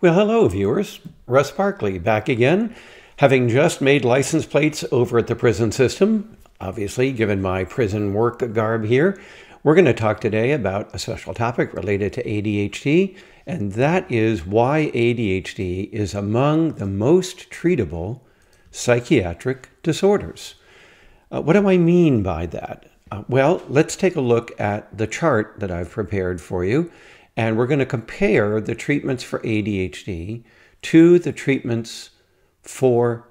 Well, hello, viewers. Russ Barkley back again, having just made license plates over at the prison system. Obviously, given my prison work garb here, we're going to talk today about a special topic related to ADHD, and that is why ADHD is among the most treatable psychiatric disorders. Uh, what do I mean by that? Uh, well, let's take a look at the chart that I've prepared for you. And we're going to compare the treatments for ADHD to the treatments for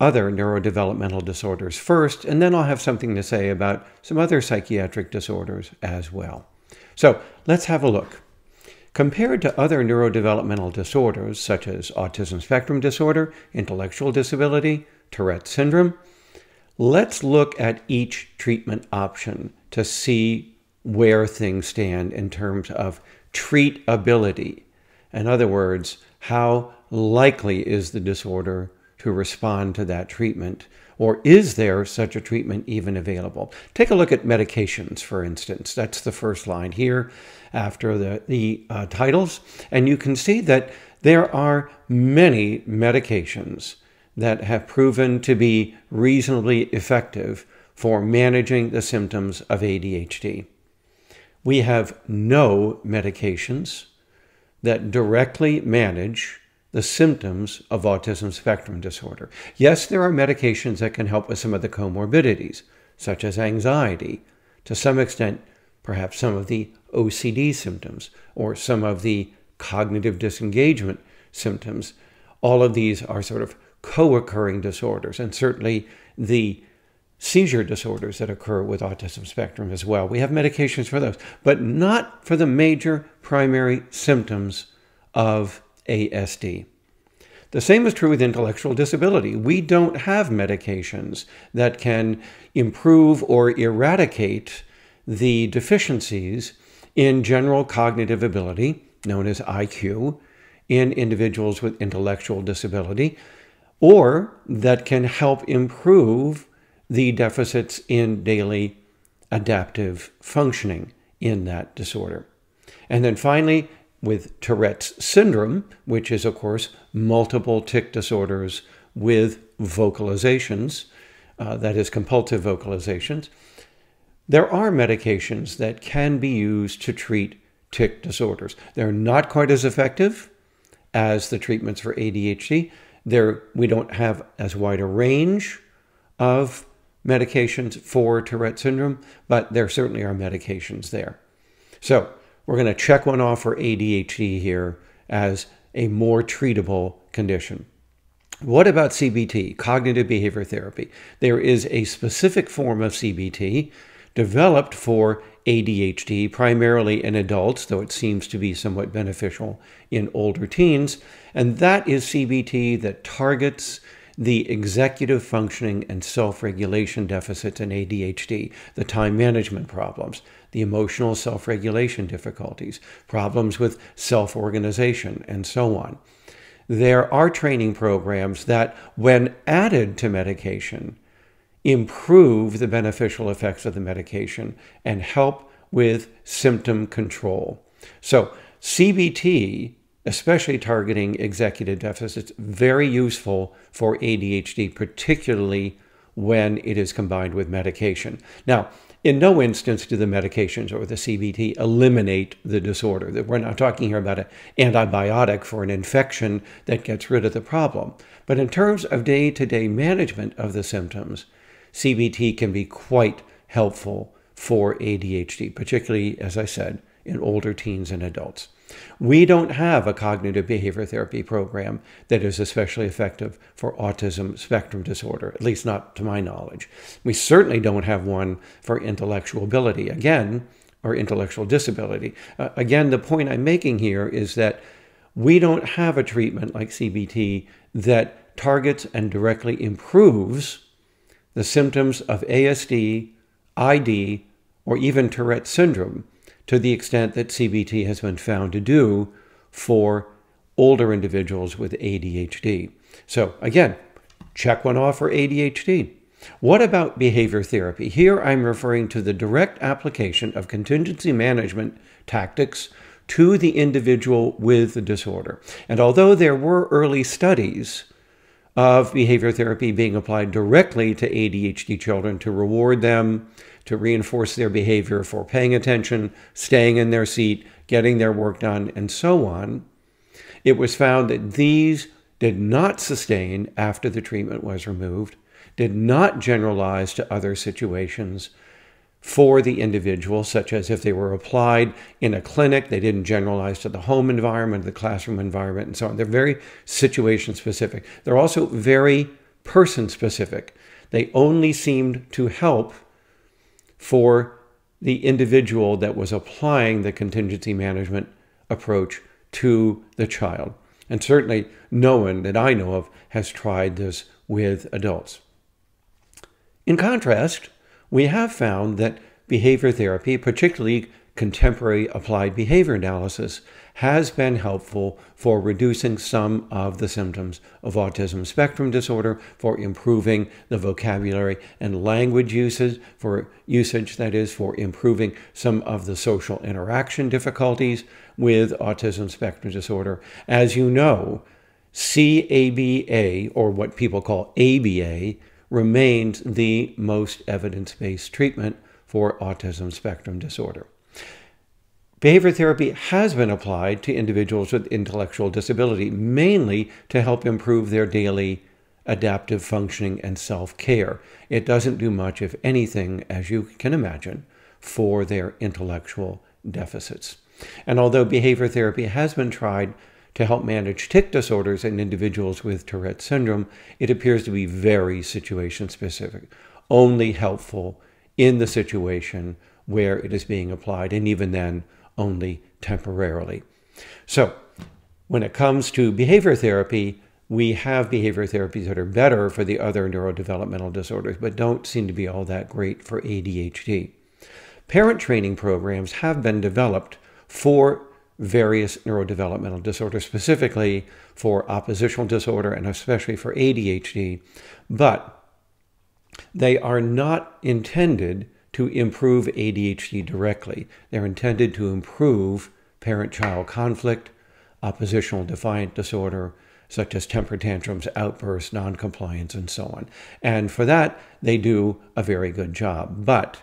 other neurodevelopmental disorders first, and then I'll have something to say about some other psychiatric disorders as well. So let's have a look. Compared to other neurodevelopmental disorders such as autism spectrum disorder, intellectual disability, Tourette syndrome, let's look at each treatment option to see where things stand in terms of treatability. In other words, how likely is the disorder to respond to that treatment? Or is there such a treatment even available? Take a look at medications, for instance. That's the first line here after the, the uh, titles. And you can see that there are many medications that have proven to be reasonably effective for managing the symptoms of ADHD. We have no medications that directly manage the symptoms of autism spectrum disorder. Yes, there are medications that can help with some of the comorbidities, such as anxiety, to some extent, perhaps some of the OCD symptoms, or some of the cognitive disengagement symptoms. All of these are sort of co occurring disorders, and certainly the seizure disorders that occur with autism spectrum as well. We have medications for those, but not for the major primary symptoms of ASD. The same is true with intellectual disability. We don't have medications that can improve or eradicate the deficiencies in general cognitive ability, known as IQ, in individuals with intellectual disability, or that can help improve the deficits in daily adaptive functioning in that disorder. And then finally, with Tourette's syndrome, which is, of course, multiple tic disorders with vocalizations, uh, that is, compulsive vocalizations, there are medications that can be used to treat tic disorders. They're not quite as effective as the treatments for ADHD. They're, we don't have as wide a range of medications for Tourette syndrome, but there certainly are medications there. So we're going to check one off for ADHD here as a more treatable condition. What about CBT, cognitive behavior therapy? There is a specific form of CBT developed for ADHD, primarily in adults, though it seems to be somewhat beneficial in older teens. And that is CBT that targets the executive functioning and self regulation deficits in ADHD, the time management problems, the emotional self regulation difficulties, problems with self organization, and so on. There are training programs that, when added to medication, improve the beneficial effects of the medication and help with symptom control. So, CBT especially targeting executive deficits, very useful for ADHD, particularly when it is combined with medication. Now, in no instance do the medications or the CBT eliminate the disorder. We're not talking here about an antibiotic for an infection that gets rid of the problem. But in terms of day to day management of the symptoms, CBT can be quite helpful for ADHD, particularly, as I said, in older teens and adults. We don't have a cognitive behavior therapy program that is especially effective for autism spectrum disorder, at least not to my knowledge. We certainly don't have one for intellectual ability, again, or intellectual disability. Uh, again, the point I'm making here is that we don't have a treatment like CBT that targets and directly improves the symptoms of ASD, ID, or even Tourette syndrome to the extent that CBT has been found to do for older individuals with ADHD. So, again, check one off for ADHD. What about behavior therapy? Here I'm referring to the direct application of contingency management tactics to the individual with the disorder. And although there were early studies of behavior therapy being applied directly to ADHD children to reward them, to reinforce their behavior for paying attention, staying in their seat, getting their work done, and so on, it was found that these did not sustain after the treatment was removed, did not generalize to other situations for the individual, such as if they were applied in a clinic, they didn't generalize to the home environment, the classroom environment, and so on. They're very situation specific. They're also very person specific. They only seemed to help for the individual that was applying the contingency management approach to the child. And certainly no one that I know of has tried this with adults. In contrast, we have found that behavior therapy, particularly contemporary applied behavior analysis, has been helpful for reducing some of the symptoms of autism spectrum disorder, for improving the vocabulary and language usage, for usage that is, for improving some of the social interaction difficulties with autism spectrum disorder. As you know, CABA, or what people call ABA, remains the most evidence based treatment for autism spectrum disorder. Behavior therapy has been applied to individuals with intellectual disability, mainly to help improve their daily adaptive functioning and self care. It doesn't do much, if anything, as you can imagine, for their intellectual deficits. And although behavior therapy has been tried to help manage tic disorders in individuals with Tourette syndrome, it appears to be very situation specific, only helpful in the situation where it is being applied, and even then, only temporarily. So, when it comes to behavior therapy, we have behavior therapies that are better for the other neurodevelopmental disorders, but don't seem to be all that great for ADHD. Parent training programs have been developed for various neurodevelopmental disorders, specifically for oppositional disorder and especially for ADHD, but they are not intended to improve ADHD directly. They're intended to improve parent child conflict, oppositional defiant disorder, such as temper tantrums, outbursts, noncompliance, and so on. And for that, they do a very good job. But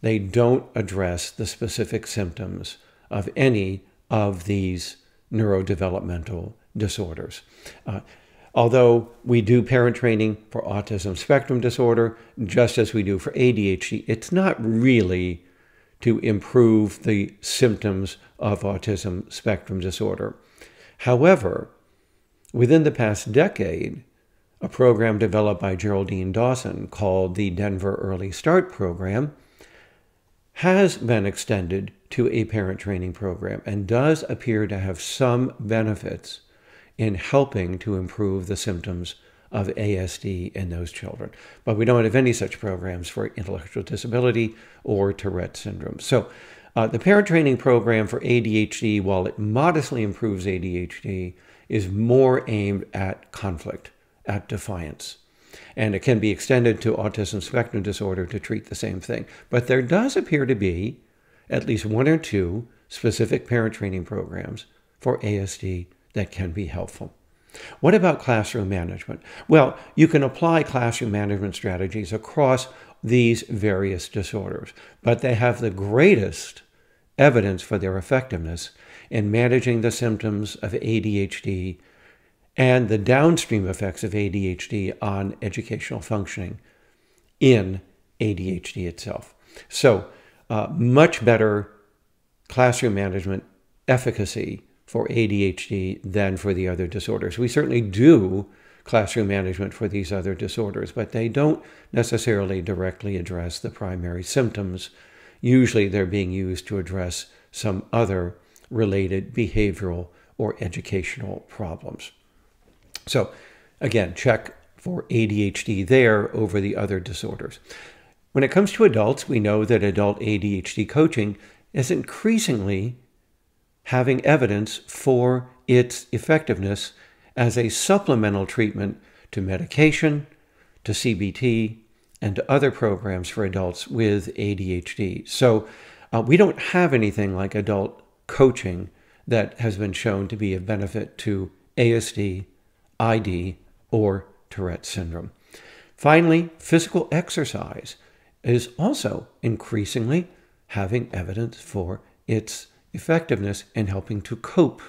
they don't address the specific symptoms of any of these neurodevelopmental disorders. Uh, Although we do parent training for autism spectrum disorder, just as we do for ADHD, it's not really to improve the symptoms of autism spectrum disorder. However, within the past decade, a program developed by Geraldine Dawson called the Denver Early Start Program has been extended to a parent training program and does appear to have some benefits in helping to improve the symptoms of ASD in those children. But we don't have any such programs for intellectual disability or Tourette syndrome. So uh, the parent training program for ADHD, while it modestly improves ADHD, is more aimed at conflict, at defiance. And it can be extended to autism spectrum disorder to treat the same thing. But there does appear to be at least one or two specific parent training programs for ASD that can be helpful. What about classroom management? Well, you can apply classroom management strategies across these various disorders, but they have the greatest evidence for their effectiveness in managing the symptoms of ADHD and the downstream effects of ADHD on educational functioning in ADHD itself. So, uh, much better classroom management efficacy for ADHD than for the other disorders. We certainly do classroom management for these other disorders, but they don't necessarily directly address the primary symptoms. Usually they're being used to address some other related behavioral or educational problems. So, again, check for ADHD there over the other disorders. When it comes to adults, we know that adult ADHD coaching is increasingly having evidence for its effectiveness as a supplemental treatment to medication, to CBT, and to other programs for adults with ADHD. So uh, we don't have anything like adult coaching that has been shown to be of benefit to ASD, ID, or Tourette syndrome. Finally, physical exercise is also increasingly having evidence for its effectiveness in helping to cope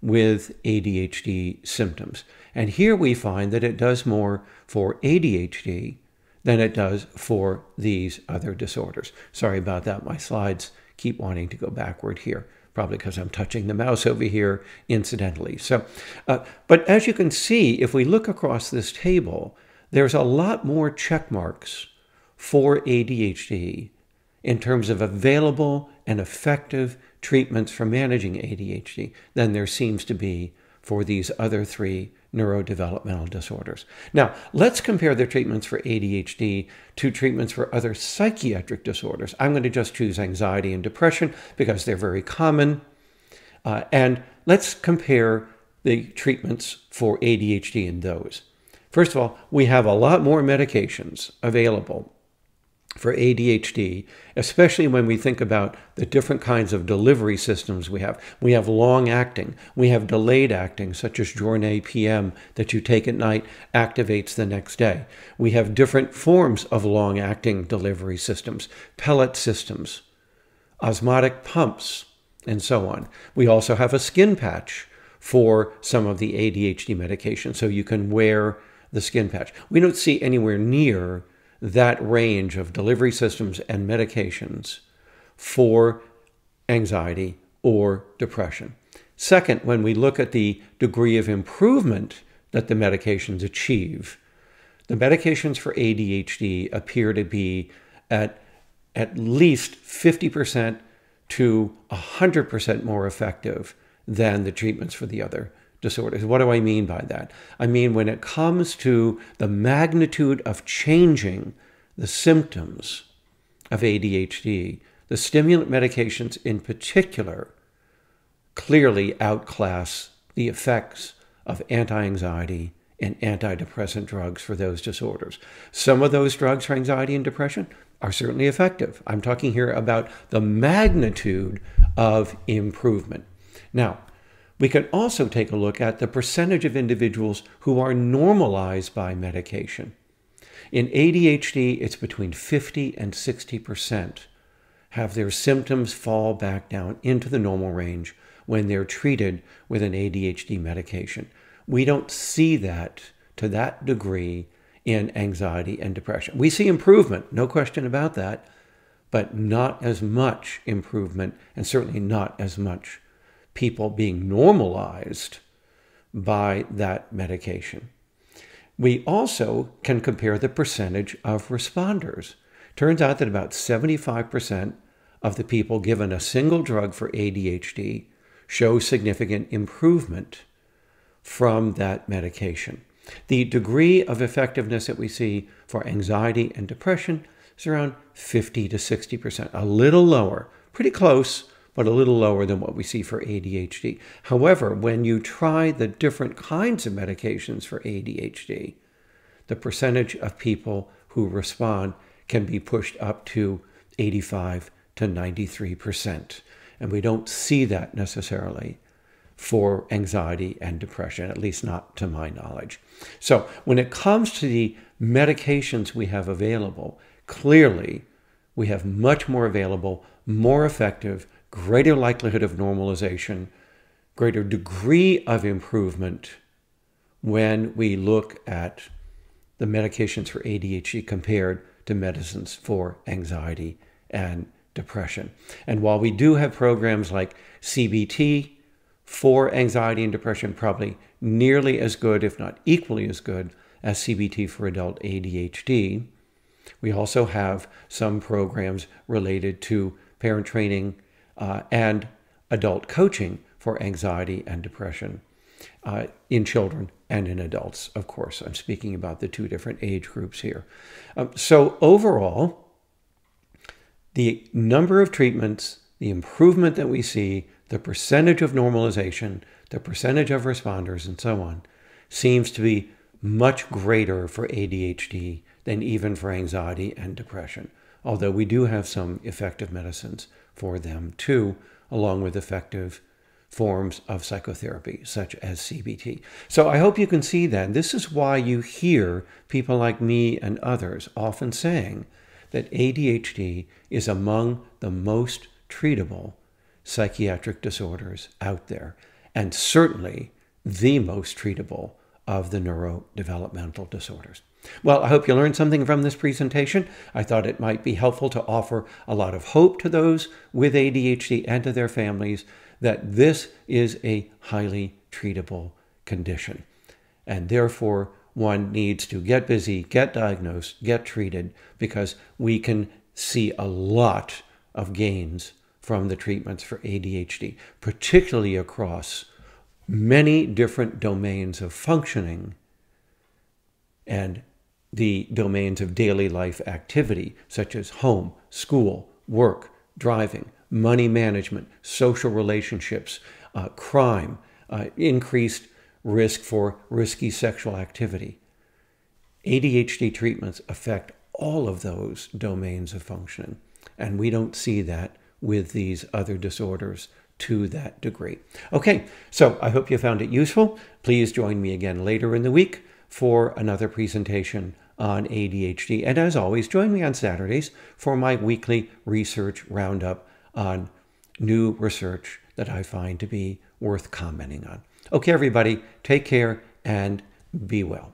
with ADHD symptoms. And here we find that it does more for ADHD than it does for these other disorders. Sorry about that. My slides keep wanting to go backward here, probably because I'm touching the mouse over here incidentally. So, uh, but as you can see, if we look across this table, there's a lot more check marks for ADHD in terms of available and effective treatments for managing ADHD than there seems to be for these other three neurodevelopmental disorders. Now, let's compare the treatments for ADHD to treatments for other psychiatric disorders. I'm going to just choose anxiety and depression because they're very common. Uh, and let's compare the treatments for ADHD in those. First of all, we have a lot more medications available for ADHD, especially when we think about the different kinds of delivery systems we have. We have long acting, we have delayed acting, such as Jornay PM that you take at night activates the next day. We have different forms of long acting delivery systems, pellet systems, osmotic pumps, and so on. We also have a skin patch for some of the ADHD medication, so you can wear the skin patch. We don't see anywhere near that range of delivery systems and medications for anxiety or depression. Second, when we look at the degree of improvement that the medications achieve, the medications for ADHD appear to be at at least 50% to 100% more effective than the treatments for the other disorders. What do I mean by that? I mean, when it comes to the magnitude of changing the symptoms of ADHD, the stimulant medications in particular clearly outclass the effects of anti anxiety and antidepressant drugs for those disorders. Some of those drugs for anxiety and depression are certainly effective. I'm talking here about the magnitude of improvement. Now, we can also take a look at the percentage of individuals who are normalized by medication. In ADHD, it's between 50 and 60% have their symptoms fall back down into the normal range when they're treated with an ADHD medication. We don't see that to that degree in anxiety and depression. We see improvement, no question about that, but not as much improvement, and certainly not as much people being normalized by that medication. We also can compare the percentage of responders. Turns out that about 75% of the people given a single drug for ADHD show significant improvement from that medication. The degree of effectiveness that we see for anxiety and depression is around 50 to 60%, a little lower, pretty close but a little lower than what we see for ADHD. However, when you try the different kinds of medications for ADHD, the percentage of people who respond can be pushed up to 85 to 93%. And we don't see that necessarily for anxiety and depression, at least not to my knowledge. So when it comes to the medications we have available, clearly we have much more available, more effective, greater likelihood of normalization, greater degree of improvement when we look at the medications for ADHD compared to medicines for anxiety and depression. And while we do have programs like CBT for anxiety and depression, probably nearly as good, if not equally as good, as CBT for adult ADHD, we also have some programs related to parent training uh, and adult coaching for anxiety and depression uh, in children and in adults, of course. I'm speaking about the two different age groups here. Um, so, overall, the number of treatments, the improvement that we see, the percentage of normalization, the percentage of responders, and so on, seems to be much greater for ADHD than even for anxiety and depression although we do have some effective medicines for them too, along with effective forms of psychotherapy, such as CBT. So I hope you can see that. This is why you hear people like me and others often saying that ADHD is among the most treatable psychiatric disorders out there, and certainly the most treatable of the neurodevelopmental disorders. Well, I hope you learned something from this presentation. I thought it might be helpful to offer a lot of hope to those with ADHD and to their families that this is a highly treatable condition. And therefore, one needs to get busy, get diagnosed, get treated, because we can see a lot of gains from the treatments for ADHD, particularly across many different domains of functioning and the domains of daily life activity, such as home, school, work, driving, money management, social relationships, uh, crime, uh, increased risk for risky sexual activity. ADHD treatments affect all of those domains of functioning, and we don't see that with these other disorders to that degree. Okay, so I hope you found it useful. Please join me again later in the week for another presentation on ADHD. And as always, join me on Saturdays for my weekly research roundup on new research that I find to be worth commenting on. Okay, everybody, take care and be well.